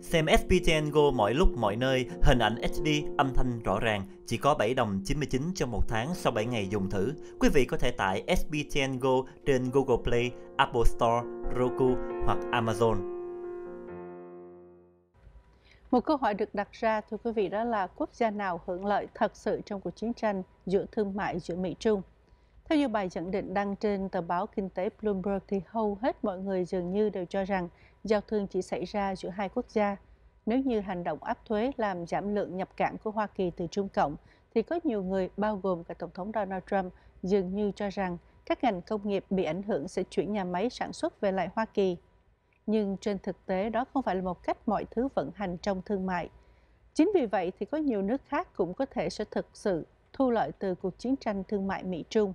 Xem SPTN Go mọi lúc mọi nơi, hình ảnh HD, âm thanh rõ ràng, chỉ có 7 đồng 99 trong một tháng sau 7 ngày dùng thử. Quý vị có thể tải SPTN Go trên Google Play, Apple Store, Roku hoặc Amazon. Một câu hỏi được đặt ra thưa quý vị đó là quốc gia nào hưởng lợi thật sự trong cuộc chiến tranh giữa thương mại giữa Mỹ Trung? Theo như bài nhận định đăng trên tờ báo kinh tế Bloomberg thì hầu hết mọi người dường như đều cho rằng giao thương chỉ xảy ra giữa hai quốc gia. Nếu như hành động áp thuế làm giảm lượng nhập cảng của Hoa Kỳ từ Trung Cộng, thì có nhiều người, bao gồm cả Tổng thống Donald Trump, dường như cho rằng các ngành công nghiệp bị ảnh hưởng sẽ chuyển nhà máy sản xuất về lại Hoa Kỳ. Nhưng trên thực tế đó không phải là một cách mọi thứ vận hành trong thương mại. Chính vì vậy thì có nhiều nước khác cũng có thể sẽ thực sự thu lợi từ cuộc chiến tranh thương mại Mỹ-Trung.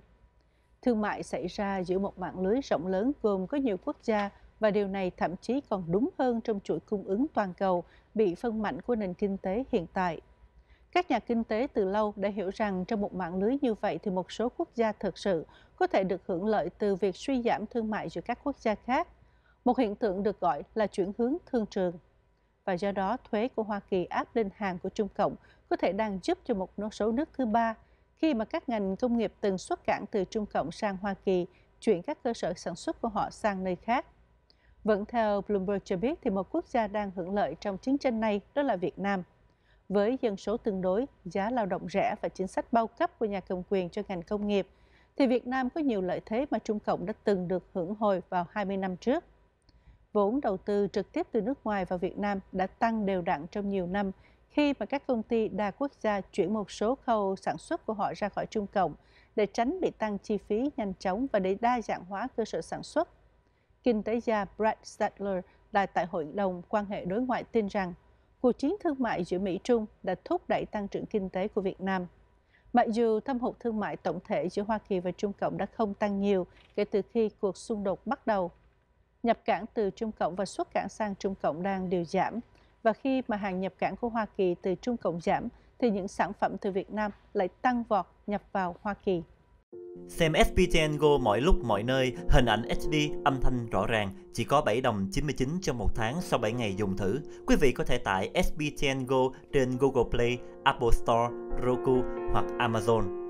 Thương mại xảy ra giữa một mạng lưới rộng lớn gồm có nhiều quốc gia và điều này thậm chí còn đúng hơn trong chuỗi cung ứng toàn cầu bị phân mảnh của nền kinh tế hiện tại. Các nhà kinh tế từ lâu đã hiểu rằng trong một mạng lưới như vậy thì một số quốc gia thực sự có thể được hưởng lợi từ việc suy giảm thương mại giữa các quốc gia khác, một hiện tượng được gọi là chuyển hướng thương trường. Và do đó, thuế của Hoa Kỳ áp lên hàng của Trung Cộng có thể đang giúp cho một số nước thứ ba khi mà các ngành công nghiệp từng xuất cảng từ Trung Cộng sang Hoa Kỳ chuyển các cơ sở sản xuất của họ sang nơi khác. Vẫn theo Bloomberg cho biết thì một quốc gia đang hưởng lợi trong chiến tranh này đó là Việt Nam. Với dân số tương đối, giá lao động rẻ và chính sách bao cấp của nhà cầm quyền cho ngành công nghiệp, thì Việt Nam có nhiều lợi thế mà Trung Cộng đã từng được hưởng hồi vào 20 năm trước. Vốn đầu tư trực tiếp từ nước ngoài vào Việt Nam đã tăng đều đặn trong nhiều năm khi mà các công ty đa quốc gia chuyển một số khâu sản xuất của họ ra khỏi Trung Cộng để tránh bị tăng chi phí nhanh chóng và để đa dạng hóa cơ sở sản xuất. Kinh tế gia Brad Stadler là tại Hội đồng quan hệ đối ngoại tin rằng cuộc chiến thương mại giữa Mỹ-Trung đã thúc đẩy tăng trưởng kinh tế của Việt Nam. Mặc dù thâm hụt thương mại tổng thể giữa Hoa Kỳ và Trung Cộng đã không tăng nhiều kể từ khi cuộc xung đột bắt đầu, nhập cảng từ Trung Cộng và xuất cảng sang Trung Cộng đang đều giảm, và khi mà hàng nhập cảng của Hoa Kỳ từ Trung Cộng giảm, thì những sản phẩm từ Việt Nam lại tăng vọt nhập vào Hoa Kỳ. Xem SPTN Go mọi lúc mọi nơi, hình ảnh HD, âm thanh rõ ràng, chỉ có 7 đồng 99 trong một tháng sau 7 ngày dùng thử. Quý vị có thể tải SPTN Go trên Google Play, Apple Store, Roku hoặc Amazon.